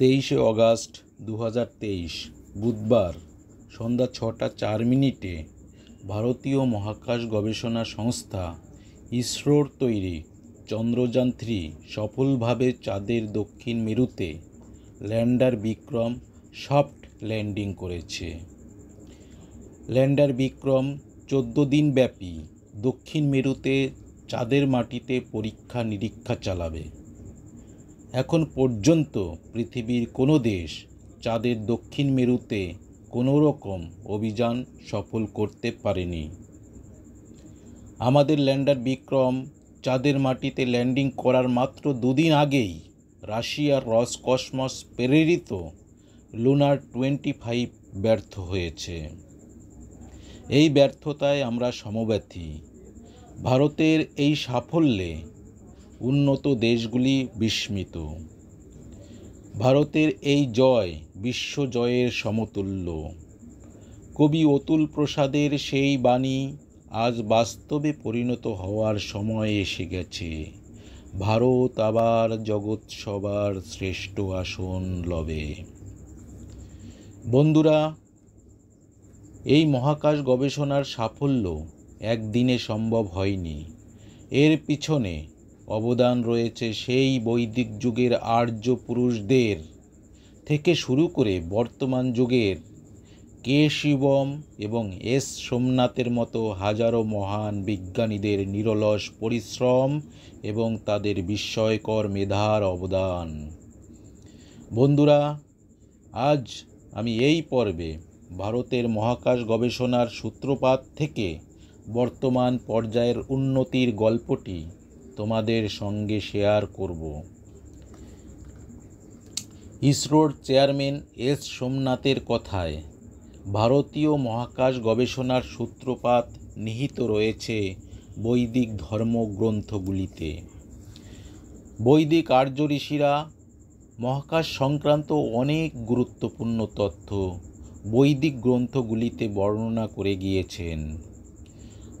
তেইশে অগাস্ট দু হাজার তেইশ, বুধবার সন্ধ্যা ছটা চার মিনিটে ভারতীয় মহাকাশ গবেষণা সংস্থা ইসরোর তৈরি চন্দ্রযান থ্রি সফলভাবে চাঁদের দক্ষিণ মেরুতে ল্যান্ডার বিক্রম সফট ল্যান্ডিং করেছে। ল্যান্ডার বিক্রম চোদ্দ দিন ব্যাপী দক্ষিণ মেরুতে চাঁদের মাটিতে পরীক্ষা নিরীক্ষা চালাবে। এখন পর্যন্ত পৃথিবীর কোনো দেশ চাঁদের দক্ষিণ মেরুতে কোনো রকম অভিযান সফল করতে পারেনি। আমাদের ল্যান্ডার বিক্রম চাঁদের মাটিতে ল্যান্ডিং করার মাত্র দুদিন আগেই রাশিয়ার রস কসমস প্রেরিত লুনার টোয়েন্টি ফাইভ ব্যর্থ হয়েছে। এই ব্যর্থতায় আমরা সমব্যথী। ভারতের এই সাফল্যে উন্নত দেশগুলি বিস্মিত। ভারতের এই জয় বিশ্ব জয়ের সমতুল্য। কবি অতুল প্রসাদের সেই বাণী আজ বাস্তবে পরিণত হওয়ার সময় এসে গেছে। ভারত আবার জগৎ সবার শ্রেষ্ঠ আসন লবে। বন্ধুরা, এই মহাকাশ গবেষণার সাফল্য একদিনে সম্ভব হয়নি। এর পিছনে অবদান রয়েছে সেই বৈদিক যুগের আর্য পুরুষদের থেকে শুরু করে বর্তমান যুগের কে শিবম এবং এস সোমনাথের মতো হাজারো মহান বিজ্ঞানীদের নিরলস পরিশ্রম এবং তাদের বিস্ময়কর মেধার অবদান। বন্ধুরা, আজ আমি এই পর্বে ভারতের মহাকাশ গবেষণার সূত্রপাত থেকে বর্তমান পর্যায়ের উন্নতির গল্পটি তোমাদের সঙ্গে শেয়ার করব। ইসরোর চেয়ারম্যান এস সোমনাথের কথায়, ভারতীয় মহাকাশ গবেষণার সূত্রপাত নিহিত রয়েছে বৈদিক ধর্মগ্রন্থগুলিতে। বৈদিক আর্য ঋষিরা মহাকাশ সংক্রান্ত অনেক গুরুত্বপূর্ণ তথ্য বৈদিক গ্রন্থগুলিতে বর্ণনা করে গিয়েছেন।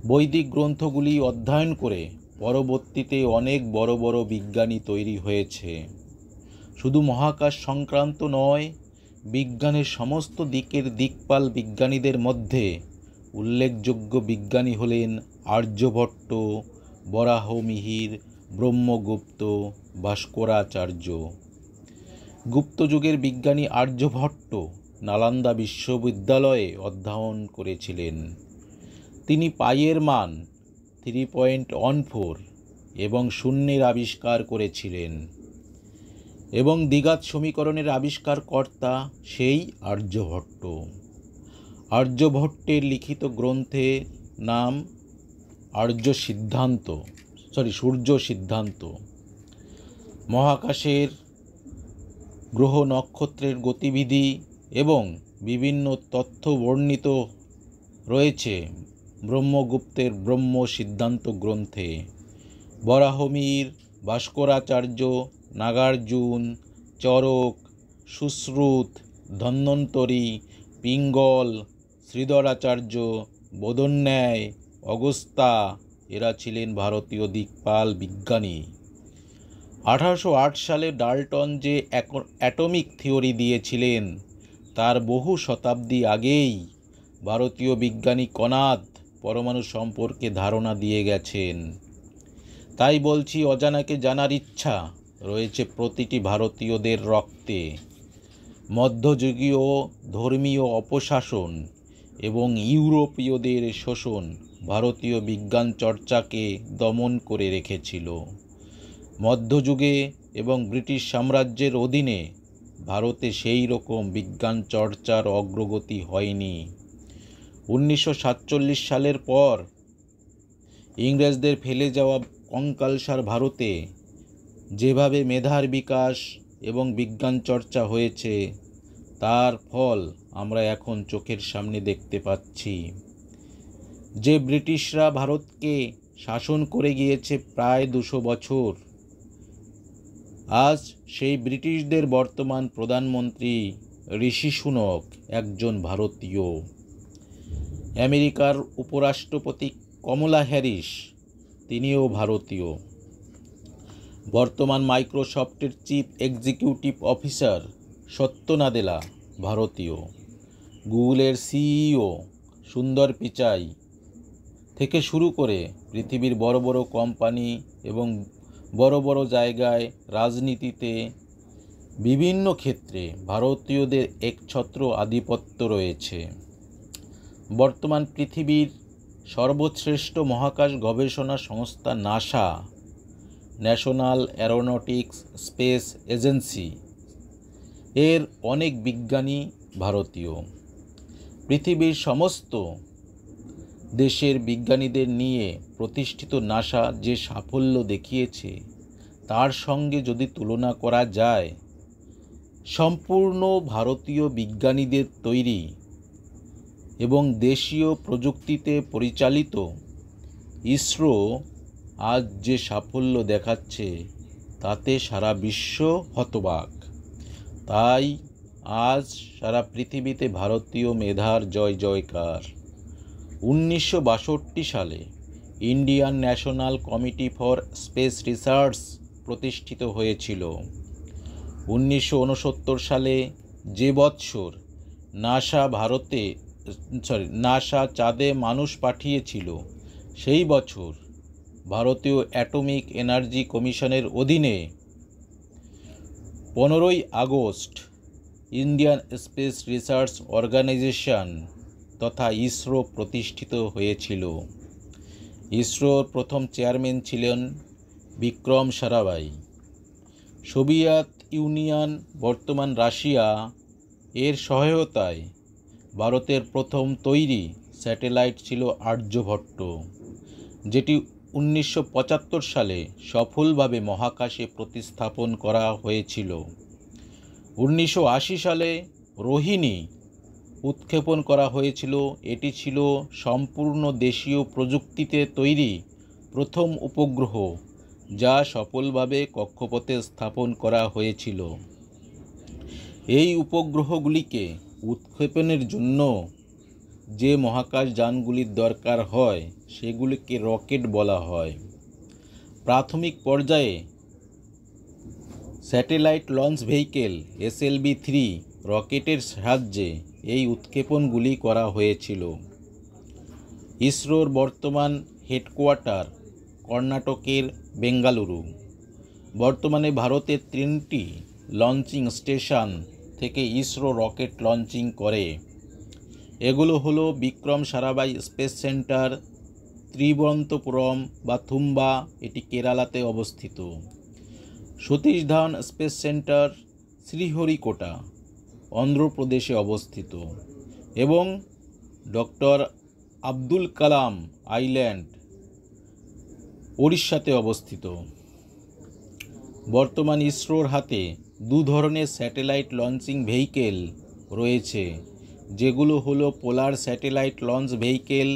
বৈদিক গ্রন্থগুলি অধ্যয়ন করে পরবর্তীতে অনেক বড় বড় বিজ্ঞানী তৈরি হয়েছে। শুধু মহাকাশ সংক্রান্ত নয়, বিজ্ঞানের সমস্ত দিকের দিকপাল বিজ্ঞানীদের মধ্যে উল্লেখযোগ্য বিজ্ঞানী হলেন আর্যভট্ট বরাহমিহির ব্রহ্মগুপ্ত, ভাস্করাচার্য। গুপ্তযুগের বিজ্ঞানী আর্যভট্ট নালন্দা বিশ্ববিদ্যালয়ে অধ্যয়ন করেছিলেন। তিনি পাইয়ের মান থ্রি পয়েন্ট ওয়ান ফোর এবং শূন্যের আবিষ্কার করেছিলেন। এবং দ্বিঘাত সমীকরণের আবিষ্কারকর্তা সেই আর্যভট্ট। আর্যভট্টের লিখিত গ্রন্থে নাম আর্য সিদ্ধান্ত সরি সূর্য সিদ্ধান্ত মহাকাশের গ্রহ নক্ষত্রের গতিবিধি এবং বিভিন্ন তথ্য বর্ণিত রয়েছে। ব্রহ্মগুপ্তের ব্রহ্ম সিদ্ধান্ত গ্রন্থে বরাহমির, ভাস্করাচার্য, নাগার্জুন, চরক, সুশ্রুত, ধন্বন্তরী, পিঙ্গল, শ্রীধরাচার্য, বোধন্যায়, অগস্তা, এরা ছিলেন ভারতীয় দিকপাল বিজ্ঞানী। আঠারোশো আট সালে ডাল্টন যে অ্যাটমিক থিওরি দিয়েছিলেন, তার বহু শতাব্দী আগেই ভারতীয় বিজ্ঞানী কনাদ পরমাণু সম্পর্কে ধারণা দিয়ে গেছেন। তাই বলছি, অজানাকে জানার ইচ্ছা রয়েছে প্রতিটি ভারতীয়দের রক্তে। মধ্যযুগীয়, ধর্মীয় অপশাসন এবং ইউরোপীয়দের শোষণ ভারতীয় বিজ্ঞান চর্চাকে দমন করে রেখেছিল। মধ্যযুগে এবং ব্রিটিশ সাম্রাজ্যের অধীনে ভারতে সেই রকম বিজ্ঞান চর্চার অগ্রগতি হয়নি। উনিশশো সাতচল্লিশ সালের পর ইংরেজদের ফেলে যাওয়া কঙ্কালসার ভারতে যেভাবে মেধার বিকাশ এবং বিজ্ঞান চর্চা হয়েছে, তার ফল আমরা এখন চোখের সামনে দেখতে পাচ্ছি। যে ব্রিটিশরা ভারতকে শাসন করে গিয়েছে প্রায় দুশো বছর, আজ সেই ব্রিটিশদের বর্তমান প্রধানমন্ত্রী ঋষি সুনক একজন ভারতীয়। আমেরিকার উপরাষ্ট্রপতি কমলা হ্যারিস, তিনিও ভারতীয়। বর্তমান মাইক্রোসফটের চিফ এক্সিকিউটিভ অফিসার সত্য নাদেলা ভারতীয়। গুগলের সিইও সুন্দর পিচাই থেকে শুরু করে পৃথিবীর বড় বড় কোম্পানি এবং বড় বড় জায়গায় রাজনীতিতে বিভিন্ন ক্ষেত্রে ভারতীয়দের একছত্র আধিপত্য রয়েছে। বর্তমান পৃথিবীর সর্বশ্রেষ্ঠ মহাকাশ গবেষণা সংস্থা NASA national aeronautics space agency এর অনেক বিজ্ঞানী ভারতীয়। পৃথিবীর সমস্ত দেশের বিজ্ঞানীদের নিয়ে প্রতিষ্ঠিত নাসা যে সাফল্য দেখিয়েছে, তার সঙ্গে যদি তুলনা করা যায়, সম্পূর্ণ ভারতীয় বিজ্ঞানীদের তৈরি এবং দেশীয় প্রযুক্তিতে পরিচালিত ইসরো আজ যে সাফল্য দেখাচ্ছে, তাতে সারা বিশ্ব হতবাক। তাই আজ সারা পৃথিবীতে ভারতীয় মেধার জয় জয়কার। উনিশশো বাষট্টি সালে Indian national committee for space research প্রতিষ্ঠিত হয়েছিল। উনিশশো উনসত্তর সালে যে বৎসর নাসা ভারতে সরি, নাসা চাঁদে মানুষ পাঠিয়েছিল। সেই বছর ভারতীয় অ্যাটমিক এনার্জি কমিশনের অধীনে পনেরোই August Indian space research organisation তথা ইসরো প্রতিষ্ঠিত হয়েছিল। ইসরোর প্রথম চেয়ারম্যান ছিলেন বিক্রম সারাভাই। সোভিয়েত ইউনিয়ন, বর্তমান রাশিয়া, এর সহায়তায় ভারতের প্রথম তৈরি স্যাটেলাইট ছিল আর্যভট্ট, যেটি উনিশশো পঁচাত্তর সালে সফলভাবে মহাকাশে প্রতিস্থাপন করা হয়েছিল। উনিশশো আশি সালে রোহিণী উৎক্ষেপণ করা হয়েছিল। এটি ছিল সম্পূর্ণ দেশীয় প্রযুক্তিতে তৈরি প্রথম উপগ্রহ, যা সফলভাবে কক্ষপথে স্থাপন করা হয়েছিল। এই উপগ্রহগুলিকে উৎক্ষেপণের জন্য যে মহাকাশ যানগুলির দরকার হয়, সেগুলিকে রকেট বলা হয়। প্রাথমিক পর্যায়ে satellite launch vehicle SLV three রকেটের সাহায্যে এই উৎক্ষেপণগুলি করা হয়েছিল। ইসরোর বর্তমান হেডকোয়ার্টার কর্ণাটকের বেঙ্গালুরু। বর্তমানে ভারতের তিনটি লঞ্চিং স্টেশন থেকে ইসরো রকেট লঞ্চিং করে। এগুলো হলো বিক্রম সারাবাই স্পেস সেন্টার, ত্রিবন্তপুরম বা থুম্বা, এটি কেরালাতে অবস্থিত। সতীশ ধাওয়ান স্পেস সেন্টার, শ্রীহরিকোটা, অন্ধ্রপ্রদেশে অবস্থিত এবং ডক্টর আব্দুল কালাম আইল্যান্ড উড়িষ্যাতে অবস্থিত। বর্তমান ইসরোর হাতে দু ধরনের স্যাটেলাইট লঞ্চিং ভেহিকেল রয়েছে, যেগুলো হলো polar satellite launch vehicle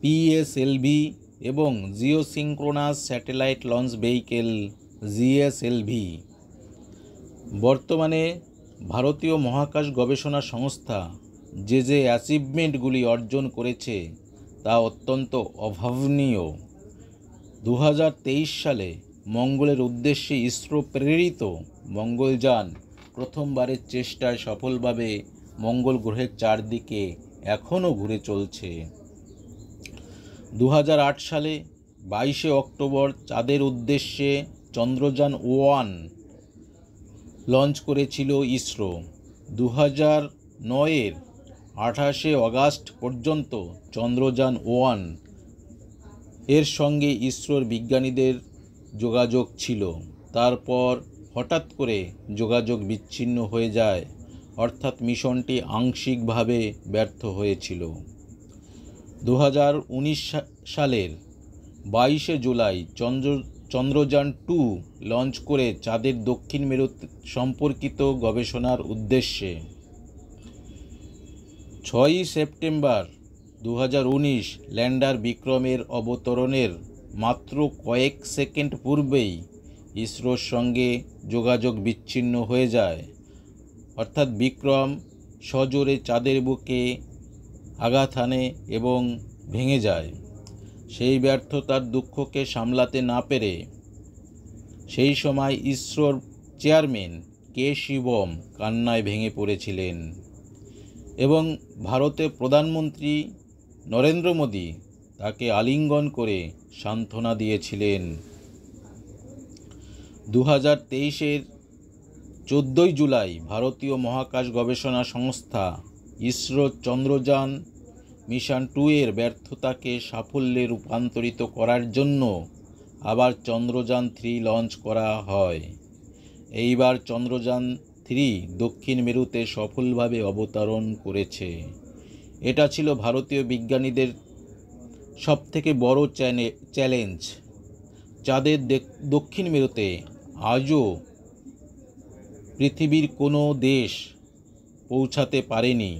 PSLV এবং geosynchronous satellite launch vehicle GSLV বর্তমানে ভারতীয় মহাকাশ গবেষণা সংস্থা যে যে অ্যাচিভমেন্টগুলি অর্জন করেছে তা অত্যন্ত অভাবনীয়। দু হাজার তেইশ সালে মঙ্গলের উদ্দেশ্যে ইসরো প্রেরিত মঙ্গলযান প্রথমবারের চেষ্টায় সফলভাবে মঙ্গল গ্রহের চারদিকে এখনও ঘুরে চলছে। দু হাজার আট সালে বাইশে অক্টোবর চাঁদের উদ্দেশ্যে চন্দ্রযান ওয়ান লঞ্চ করেছিল ইসরো। দু হাজার নয়ের আঠাশে অগাস্ট পর্যন্ত চন্দ্রযান ওয়ানের সঙ্গে ইসরোর বিজ্ঞানীদের যোগাযোগ ছিল। তারপর হঠাৎ করে যোগাযোগ বিচ্ছিন্ন হয়ে যায়, অর্থাৎ মিশনটি আংশিকভাবে ব্যর্থ হয়েছিল। দু হাজার উনিশ সালের বাইশে July Chandra, Chandrayaan two launch করে চাঁদের দক্ষিণ মেরু সম্পর্কিত গবেষণার উদ্দেশ্যে ছয়ই সেপ্টেম্বর দু হাজার উনিশ ল্যান্ডার বিক্রমের অবতরণের মাত্র কয়েক সেকেন্ড পূর্বেই ইসরোর সঙ্গে যোগাযোগ বিচ্ছিন্ন হয়ে যায়। অর্থাৎ বিক্রম সজোরে চাঁদের বুকে আঘাত হানে এবং ভেঙে যায়। সেই ব্যর্থতার দুঃখকে সামলাতে না পেরে সেই সময় ইসরোর চেয়ারম্যান কে শিবম কান্নায় ভেঙে পড়েছিলেন। এবং ভারতের প্রধানমন্ত্রী নরেন্দ্র মোদী তাকে আলিঙ্গন করে সান্ত্বনা দিয়েছিলেন। দু হাজার তেইশের চোদ্দোই জুলাই ভারতীয় মহাকাশ গবেষণা সংস্থা ইসরো চন্দ্রযান মিশন টু এর ব্যর্থতাকে সাফল্যে রূপান্তরিত করার জন্য আবার চন্দ্রযান থ্রি লঞ্চ করা হয়। এইবার চন্দ্রযান থ্রি দক্ষিণ মেরুতে সফলভাবে অবতরণ করেছে। এটা ছিল ভারতীয় বিজ্ঞানীদের সবথেকে বড় চ্যালেঞ্জ যাদের দক্ষিণ মেরুতে আজও পৃথিবীর কোনো দেশ পৌঁছাতে পারেনি,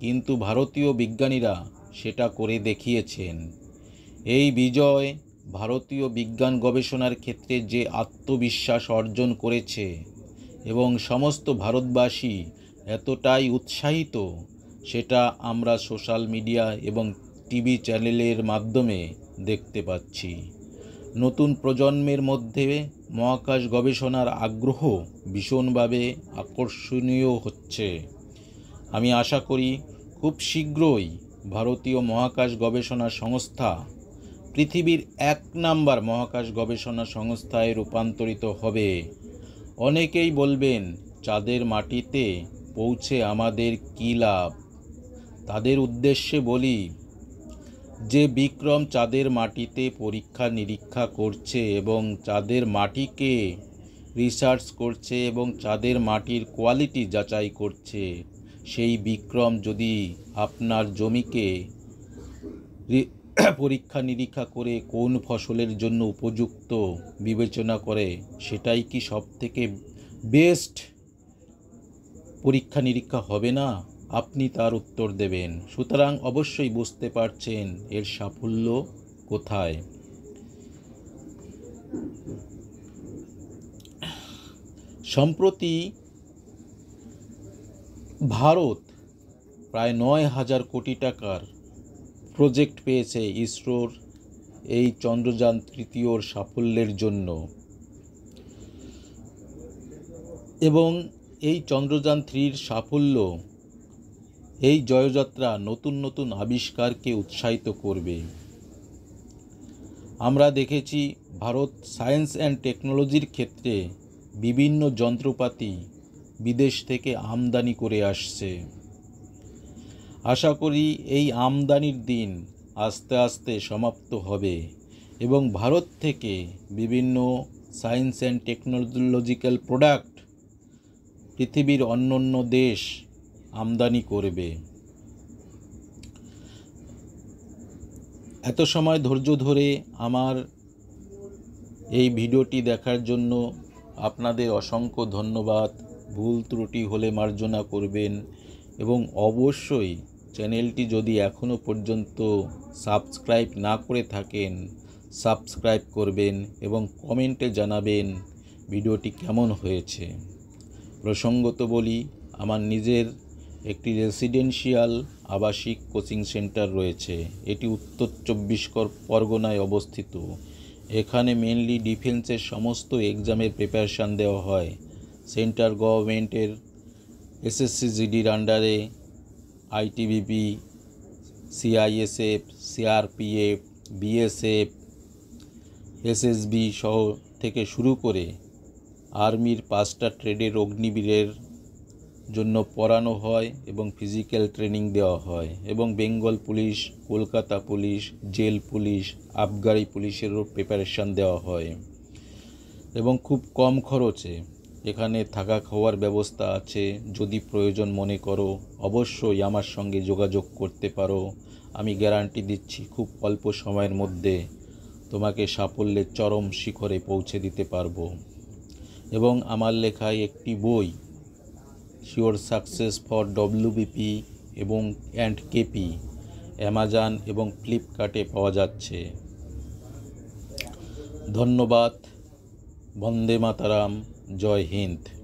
কিন্তু ভারতীয় বিজ্ঞানীরা সেটা করে দেখিয়েছেন। এই বিজয় ভারতীয় বিজ্ঞান গবেষণার ক্ষেত্রে যে আত্মবিশ্বাস অর্জন করেছে এবং সমস্ত ভারতবাসী এতটাই উৎসাহিত, সেটা আমরা সোশ্যাল মিডিয়া এবং টিভি চ্যানেলের মাধ্যমে দেখতে পাচ্ছি। নতুন প্রজন্মের মধ্যে মহাকাশ গবেষণার আগ্রহ ভীষণভাবে আকর্ষণীয় হচ্ছে। আমি আশা করি খুব শীঘ্রই ভারতীয় মহাকাশ গবেষণা সংস্থা, পৃথিবীর এক নাম্বার মহাকাশ গবেষণা সংস্থায় রূপান্তরিত হবে। অনেকেই বলবেন, চাঁদের মাটিতে পৌঁছে আমাদের কী লাভ? তাদের উদ্দেশ্যে বলি যে বিক্রম চাঁদের মাটিতে পরীক্ষা নিরীক্ষা করছে এবং চাঁদের মাটিকে রিসার্চ করছে এবং চাঁদের মাটির কোয়ালিটি যাচাই করছে, সেই বিক্রম যদি আপনার জমিকে পরীক্ষা নিরীক্ষা করে কোন ফসলের জন্য উপযুক্ত বিবেচনা করে, সেটাই কি সব থেকে বেস্ট পরীক্ষা নিরীক্ষা হবে না? আপনি তার উত্তর দেবেন। সুতরাং অবশ্যই বুঝতে পারছেন এর সাফল্য কোথায়। সম্প্রতি ভারত প্রায় নয় হাজার কোটি টাকার প্রজেক্ট পেয়েছে ইসরোর এই চন্দ্রযান তৃতীয়র সাফল্যের জন্য। এবং এই চন্দ্রযান থ্রির সাফল্য এই জয়যাত্রা নতুন নতুন আবিষ্কারকে উৎসাহিত করবে। আমরা দেখেছি ভারত সায়েন্স অ্যান্ড টেকনোলজির ক্ষেত্রে বিভিন্ন যন্ত্রপাতি বিদেশ থেকে আমদানি করে আসছে। আশা করি এই আমদানির দিন আস্তে আস্তে সমাপ্ত হবে এবং ভারত থেকে বিভিন্ন সায়েন্স অ্যান্ড টেকনোলজিক্যাল প্রোডাক্ট পৃথিবীর অন্য অন্য দেশ আমদানি করবে। এত সময় ধৈর্য ধরে আমার এই ভিডিওটি দেখার জন্য আপনাদের অসংখ্য ধন্যবাদ। ভুল ত্রুটি হলে মার্জনা করবেন এবং অবশ্যই চ্যানেলটি যদি এখনও পর্যন্ত সাবস্ক্রাইব না করে থাকেন, সাবস্ক্রাইব করবেন এবং কমেন্টে জানাবেন ভিডিওটি কেমন হয়েছে। প্রসঙ্গত বলি, আমার নিজের একটি রেসিডেন্সিয়াল আবাসিক কোচিং সেন্টার রয়েছে। এটি উত্তর চব্বিশ পরগনায় অবস্থিত। এখানে মেনলি ডিফেন্সের সমস্ত এক্সামের প্রিপারেশান দেওয়া হয়। সেন্টার গভর্নমেন্টের এসএসসি জিডির আন্ডারে ITBP CISF CRPF BSF SSB সহ থেকে শুরু করে আর্মির পাঁচটা ট্রেডের অগ্নিবীরের জন্য পড়ানো হয় এবং ফিজিক্যাল ট্রেনিং দেওয়া হয় এবং Bengal police, Kolkata police, jail police, আবগারি পুলিশেরও প্রিপারেশান দেওয়া হয় এবং খুব কম খরচে এখানে থাকা খাওয়ার ব্যবস্থা আছে। যদি প্রয়োজন মনে করো, অবশ্যই আমার সঙ্গে যোগাযোগ করতে পারো। আমি গ্যারান্টি দিচ্ছি খুব অল্প সময়ের মধ্যে তোমাকে সাফল্যের চরম শিখরে পৌঁছে দিতে পারব। এবং আমার লেখায় একটি বই শিওর সাকসেস ফর ডব্লিউবিপি এবং অ্যান্ড কেপি অ্যামাজন এবং ফ্লিপকার্টে পাওয়া যাচ্ছে। ধন্যবাদ। বন্দে মাতারাম। জয় হিন্দ।